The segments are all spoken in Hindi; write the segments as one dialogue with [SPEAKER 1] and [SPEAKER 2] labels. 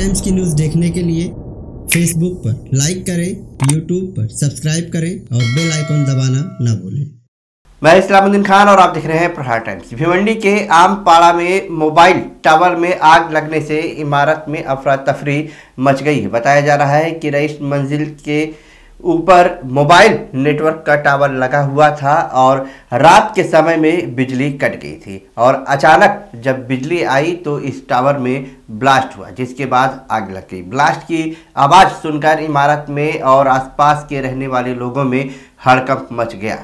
[SPEAKER 1] टाइम्स की न्यूज़ देखने के लिए फेसबुक पर लाइक करें यूट्यूब पर सब्सक्राइब करें और बेल आइकॉन दबाना ना भूलें।
[SPEAKER 2] मैं इस्लामुद्दीन खान और आप देख रहे हैं प्रहार टाइम्स। भिवंडी के आम पाड़ा में मोबाइल टावर में आग लगने से इमारत में अफरा तफरी मच गई। है बताया जा रहा है कि रईस मंजिल के ऊपर मोबाइल नेटवर्क का टावर लगा हुआ था और रात के समय में बिजली कट गई थी और अचानक जब बिजली आई तो इस टावर में ब्लास्ट हुआ, जिसके बाद आग लग गई। ब्लास्ट की आवाज़ सुनकर इमारत में और आसपास के रहने वाले लोगों में हड़कंप मच गया।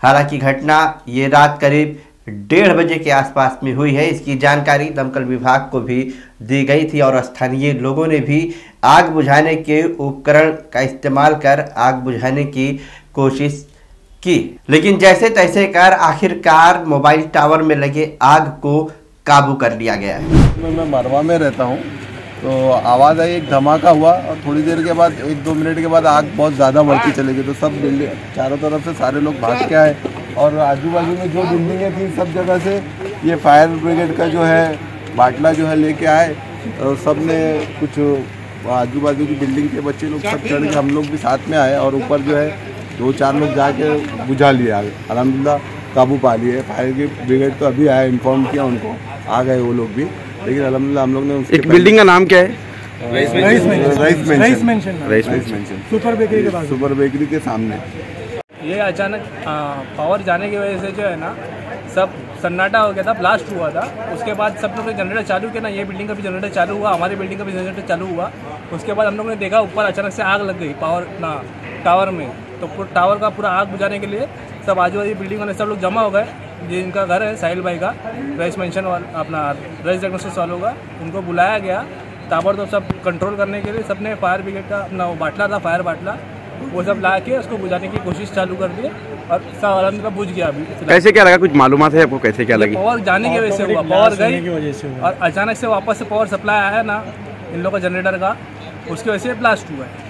[SPEAKER 2] हालाँकि घटना ये रात करीब डेढ़ बजे के आसपास में हुई है। इसकी जानकारी दमकल विभाग को भी दी गई थी और स्थानीय लोगों ने भी आग बुझाने के उपकरण का इस्तेमाल कर आग बुझाने की कोशिश की। लेकिन जैसे तैसे कर आखिरकार मोबाइल टावर में लगे आग को काबू कर लिया गया है।
[SPEAKER 3] मैं मरवा में रहता हूँ तो आवाज़ आई, एक धमाका हुआ और थोड़ी देर के बाद, एक दो मिनट के बाद आग बहुत ज़्यादा बढ़ती चली गई। तो सब बिल्डिंग, चारों तरफ़ से सारे लोग भाग के आए। और आजू बाजू में जो बिल्डिंगें थी सब जगह से ये फायर ब्रिगेड का जो है बाटला जो है लेके आए। तो सबने कुछ आजू बाजू की बिल्डिंग के बच्चे लोग सब चढ़ के हम लोग भी साथ में आए और ऊपर जो है दो चार लोग जाके बुझा लिए आगे। अलहमदिल्ला काबू पा लिए। फायर ब्रिगेड तो अभी आया इन्फॉर्म किया उनको। आ गए वो लोग भी। लेकिन अलहमदिल्ला हम लोग ने
[SPEAKER 4] एक बिल्डिंग का नाम क्या है?
[SPEAKER 3] Rice
[SPEAKER 5] Rice Mansion
[SPEAKER 4] Rice
[SPEAKER 3] Rice Mansion
[SPEAKER 5] Super Bakery के पास
[SPEAKER 3] सुपर बेकरी के सामने।
[SPEAKER 5] ये अचानक पावर जाने की वजह से जो है ना, सब सन्नाटा हो गया था ब्लास्ट हुआ था। उसके बाद सब लोग ने जनरेटर चालू किया ना, ये बिल्डिंग का भी जनरेटर चालू हुआ, हमारी बिल्डिंग का भी जनरेटर चालू हुआ। उसके बाद हम लोग ने देखा, ऊपर अचानक से आग लग गई पावर ना टावर में। तो पूरा टावर का पूरा आग बुझाने के लिए सब आजू बाजू बिल्डिंग वाले सब लोग जमा हो गए। जिनका घर है, साहिल भाई का रईस मेंशन वाला, अपना रईस डायग्नोस्टिक्स वालों का। उनको बुलाया गया टावर तो सब कंट्रोल करने के लिए सबने फायर ब्रिगेड का अपना वो बाटला था फायर बाटला। वो सब ला के उसको बुझाने की कोशिश चालू कर दी और सारा का बुझ गया अभी
[SPEAKER 4] कैसे क्या लगा? कुछ मालूम है आपको? कैसे क्या लगी?
[SPEAKER 5] पावर जाने की वजह से हुआ पावर गई और अचानक से वापस से पावर सप्लाई आया ना इन लोगों का जनरेटर का उसकी वजह से ब्लास्ट हुआ है।